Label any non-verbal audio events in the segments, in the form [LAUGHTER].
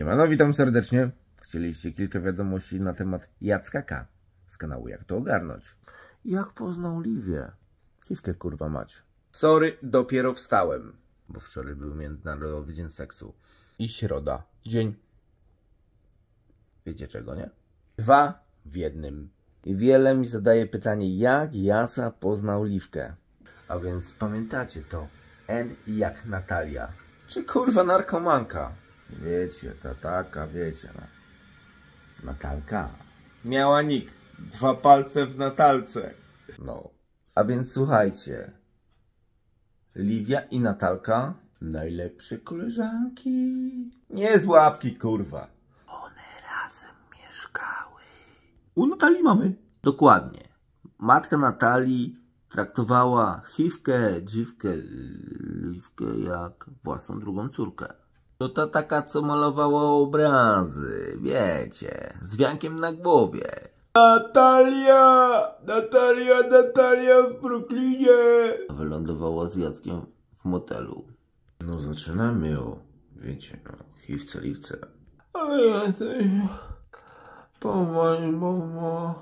Siemano, witam serdecznie. Chcieliście kilka wiadomości na temat Jacka K. z kanału Jak to ogarnąć. Jak poznał Liwię? Kiwkę kurwa mać. Sorry, dopiero wstałem. Bo wczoraj był Międzynarodowy Dzień Seksu. I środa. Dzień. Wiecie czego, nie? Dwa w jednym. I wiele mi zadaje pytanie, jak Jaca poznał Liwkę. A więc pamiętacie to. N jak Natalia. Czy kurwa narkomanka? Wiecie, ta taka, wiecie. No. Natalka. Miała nick. Dwa palce w Natalce. No. A więc słuchajcie. Liwia i Natalka. Najlepsze koleżanki. Nie z łapki, kurwa. One razem mieszkały. U Natalii mamy. Dokładnie. Matka Natalii traktowała Chiwkę, Dziwkę, Liwkę jak własną drugą córkę. To ta taka, co malowała obrazy, wiecie, z wiankiem na głowie. Natalia! Natalia, Natalia w Brooklynie! Wylądowała z Jackiem w motelu. No zaczynamy ją, wiecie, no, chiwce, liwce. Ale jesteś... Pomań, mamo...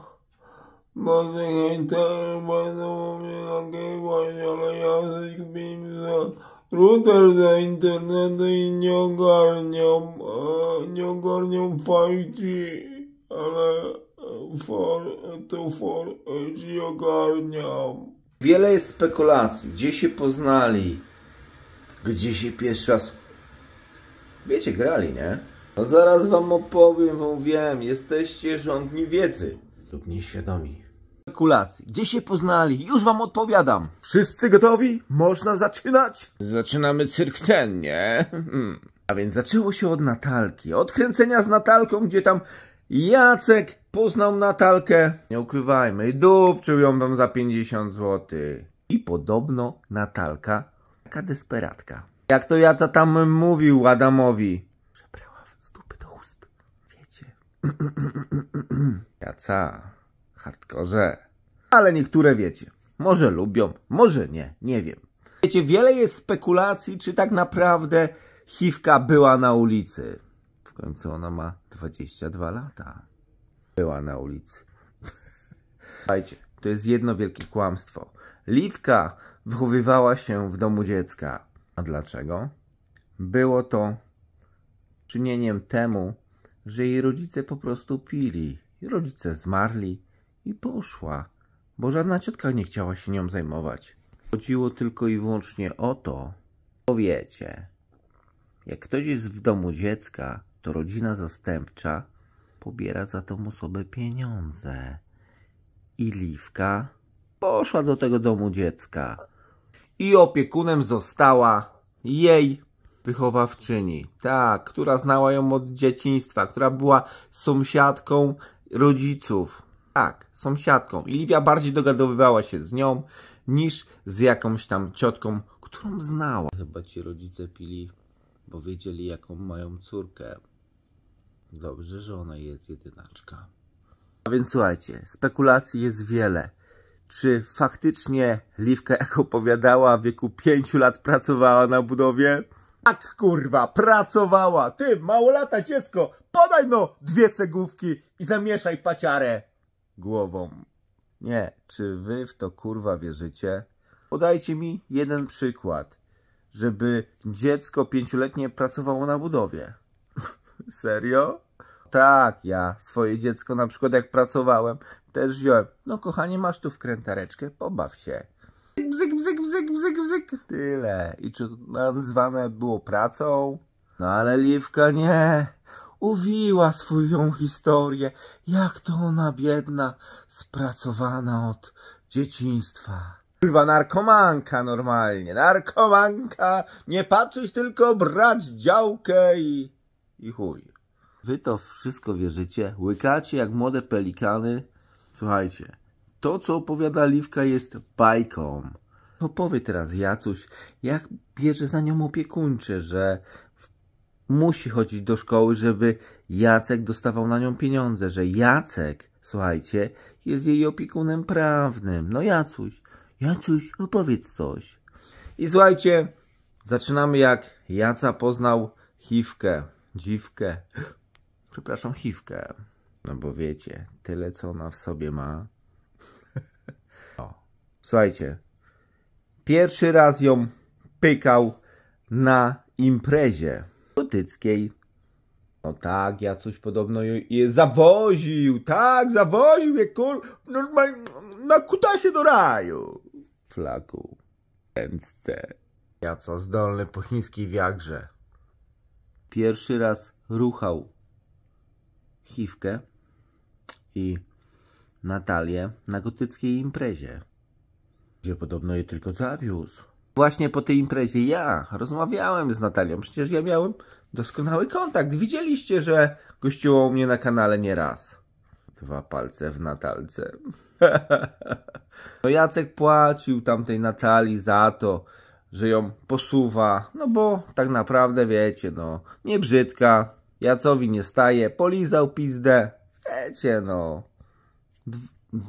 Bo sekretarze będą mnie nagrywać, ale ja jesteś za router za internetu i nie ogarniam, e, nie ogarniam fajki, ale for, to for ci ogarniam. Wiele jest spekulacji, gdzie się poznali, gdzie się pierwszy raz... Wiecie, grali, nie? No zaraz wam opowiem, wam wiem, jesteście rządni wiedzy lub nieświadomi. Spekulacji. Gdzie się poznali? Już wam odpowiadam. Wszyscy gotowi? Można zaczynać? Zaczynamy cyrk ten, nie? A więc zaczęło się od Natalki. Od kręcenia z Natalką, gdzie tam Jacek poznał Natalkę. Nie ukrywajmy, i dupczył ją tam za 50 zł. I podobno Natalka, taka desperatka. Jak to Jaca tam mówił Adamowi. Przebrała z dupy do ust. Wiecie. [CLEARS THROAT] Jaca, hardkorze. Ale niektóre wiecie. Może lubią, może nie, nie wiem. Wiecie, wiele jest spekulacji, czy tak naprawdę Chiwka była na ulicy. W końcu ona ma 22 lata. Była na ulicy. [LAUGHS] Słuchajcie, to jest jedno wielkie kłamstwo. Liwka wychowywała się w domu dziecka. A dlaczego? Było to czynieniem temu, że jej rodzice po prostu pili. I rodzice zmarli i poszła, bo żadna ciotka nie chciała się nią zajmować. Chodziło tylko i wyłącznie o to, bo wiecie, jak ktoś jest w domu dziecka, to rodzina zastępcza pobiera za tą osobę pieniądze. I Liwka poszła do tego domu dziecka. I opiekunem została jej wychowawczyni. Tak, która znała ją od dzieciństwa, która była sąsiadką rodziców. Tak, sąsiadką. I Liwia bardziej dogadywała się z nią niż z jakąś tam ciotką, którą znała. Chyba ci rodzice pili, bo wiedzieli jaką mają córkę. Dobrze, że ona jest jedynaczka. A więc słuchajcie, spekulacji jest wiele. Czy faktycznie Liwka, jak opowiadała, w wieku 5 lat pracowała na budowie? Tak, kurwa, pracowała. Ty, małolata dziecko, podaj no dwie cegówki i zamieszaj paciarę głową. Nie, czy wy w to kurwa wierzycie? Podajcie mi jeden przykład, żeby dziecko pięcioletnie pracowało na budowie. [LAUGHS] Serio? Tak, ja swoje dziecko na przykład jak pracowałem, też wziąłem. No kochanie, masz tu wkrętareczkę, pobaw się. Bzyk, bzyk, bzyk, bzyk, bzyk. Tyle. I czy nazwane było pracą? No ale Liwka nie. Uwiła swoją historię, jak to ona biedna, spracowana od dzieciństwa. Kurwa, narkomanka normalnie, narkomanka, nie patrzeć tylko brać działkę i, i chuj. Wy to wszystko wierzycie, łykacie jak młode pelikany. Słuchajcie, to co opowiada Liwka jest bajką. Opowie teraz Jacuś, jak bierze za nią opiekuńcze, że musi chodzić do szkoły, żeby Jacek dostawał na nią pieniądze, że Jacek, słuchajcie, jest jej opiekunem prawnym. No Jacuś, Jacuś, opowiedz coś. I słuchajcie, zaczynamy jak Jaca poznał Chiwkę. dziwkę, przepraszam, chiwkę. No bo wiecie, tyle co ona w sobie ma. [LAUGHS] Słuchajcie, pierwszy raz ją pykał na imprezie gotyckiej. No tak, ja coś podobno je zawoził, tak, zawoził je kur... normalnie na kutasie do raju. Flaku, pędzce. Ja co zdolny po chińskiej wiagrze. Pierwszy raz ruchał Chiwkę i Natalię na gotyckiej imprezie, gdzie podobno je tylko zawiózł. Właśnie po tej imprezie ja rozmawiałem z Natalią. Przecież ja miałem doskonały kontakt. Widzieliście, że gościło u mnie na kanale nieraz. Dwa palce w Natalce. [LAUGHS] no Jacek płacił tamtej Natalii za to, że ją posuwa. No bo tak naprawdę wiecie, no nie brzydka. Jacowi nie staje. Polizał pizdę. Wiecie, no.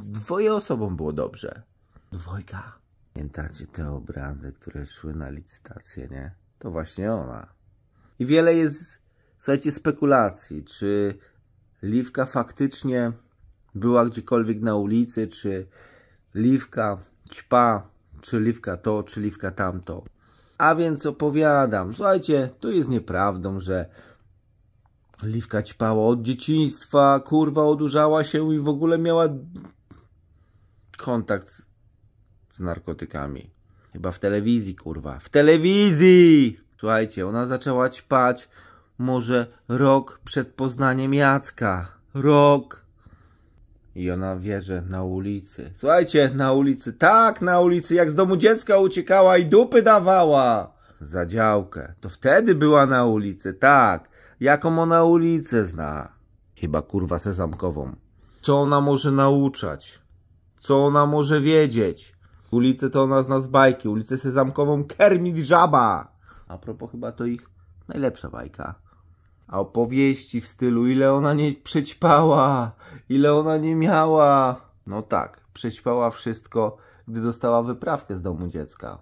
dwoje osobom było dobrze. Dwojga. Pamiętacie te obrazy, które szły na licytację, nie? To właśnie ona. I wiele jest, słuchajcie, spekulacji, czy Liwka faktycznie była gdziekolwiek na ulicy, czy Liwka ćpa, czy Liwka to, czy Liwka tamto. A więc opowiadam, słuchajcie, to jest nieprawdą, że Liwka ćpała od dzieciństwa, kurwa odurzała się i w ogóle miała kontakt z, z narkotykami. Chyba w telewizji, kurwa. W telewizji! Słuchajcie, ona zaczęła ćpać może rok przed poznaniem Jacka. Rok! I ona wie, że na ulicy. Słuchajcie, na ulicy, tak, na ulicy, jak z domu dziecka uciekała i dupy dawała za działkę. To wtedy była na ulicy, tak. Jaką ona ulicę zna? Chyba kurwa sezamkową. Co ona może nauczać? Co ona może wiedzieć? Ulicę to ona zna z bajki. Ulicę sezamkową Kermit Żaba. A propos chyba to ich najlepsza bajka. A opowieści w stylu ile ona nie przećpała, ile ona nie miała. No tak, przećpała wszystko, gdy dostała wyprawkę z domu dziecka.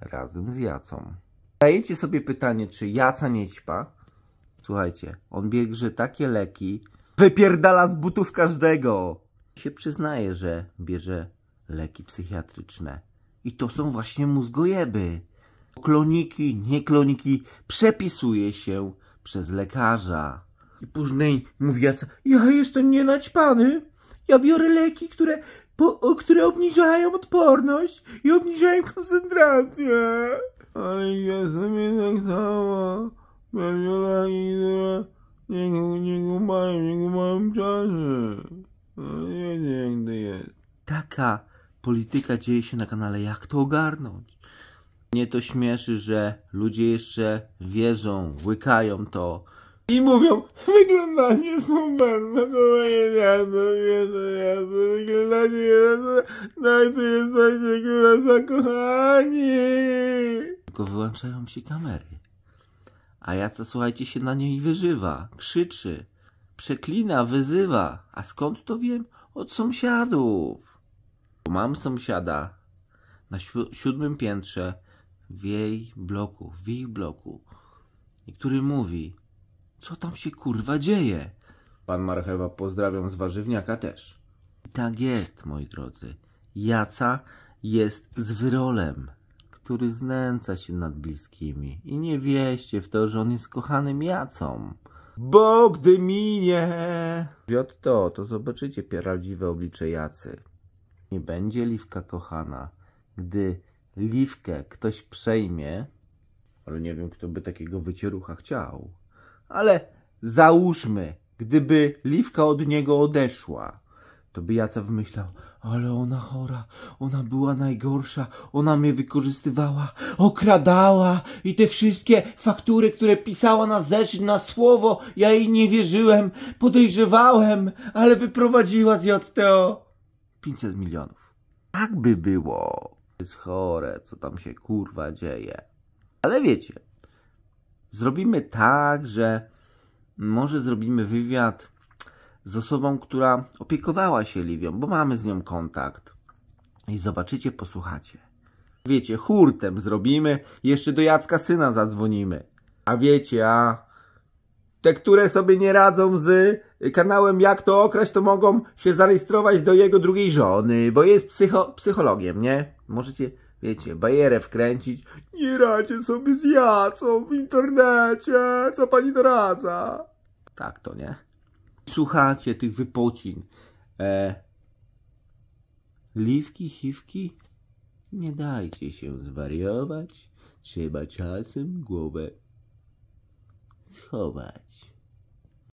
Razem z Jacą. Zdajecie sobie pytanie, czy Jaca nie ćpa? Słuchajcie, on bierze takie leki, wypierdala z butów każdego. Się przyznaje, że bierze leki psychiatryczne. I to są właśnie mózgojeby. Kloniki, nie kloniki przepisuje się przez lekarza. I później mówi Jaca, ja jestem nienaćpany. Ja biorę leki, które, po, które obniżają odporność i obniżają koncentrację. Ale ja sobie tak samo. Będzie leki, które nie, nie gumają, nie gumają czasie. No wiecie jak to jest. Taka polityka dzieje się na kanale Jak to ogarnąć? Mnie to śmieszy, że ludzie jeszcze wierzą, łykają to i mówią, wyglądacie super, no to jest jasne, jasne, jasne, wyglądacie jasne, tak to jesteście kurwa zakochani. Tylko wyłączają się kamery. A Jaca, słuchajcie, się na niej wyżywa, krzyczy, przeklina, wyzywa. A skąd to wiem? Od sąsiadów. Mam sąsiada na siódmym piętrze, w jej bloku, w ich bloku, który mówi, co tam się kurwa dzieje? Pan Marchewa pozdrawiam z warzywniaka też. I tak jest, moi drodzy. Jaca jest z wyrolem, który znęca się nad bliskimi. I nie wieście w to, że on jest kochanym Jacą. Bo gdy minie... Wiot to, to zobaczycie prawdziwe oblicze Jacy. Nie będzie Liwka kochana, gdy liwkę ktoś przejmie, ale nie wiem, kto by takiego wycierucha chciał, ale załóżmy, gdyby liwka od niego odeszła, to by Jaca wymyślał, ale ona chora, ona była najgorsza, ona mnie wykorzystywała, okradała i te wszystkie faktury, które pisała na zeszyt, na słowo, ja jej nie wierzyłem, podejrzewałem, ale wyprowadziła z JTO 500 milionów. Tak by było jest chore, co tam się kurwa dzieje. Ale wiecie, zrobimy tak, że może zrobimy wywiad z osobą, która opiekowała się Liwią, bo mamy z nią kontakt. I zobaczycie, posłuchacie. Wiecie, hurtem zrobimy, jeszcze do Jacka syna zadzwonimy. A wiecie, a te, które sobie nie radzą z kanałem Jak to okraść, to mogą się zarejestrować do jego drugiej żony, bo jest psycho, psychologiem, nie? Możecie, wiecie, bajerę wkręcić. Nie radzie sobie z Jacą w internecie, co pani doradza? Tak to, nie? Słuchacie tych wypocin. E, liwki, chiwki? Nie dajcie się zwariować. Trzeba czasem głowę 侧弯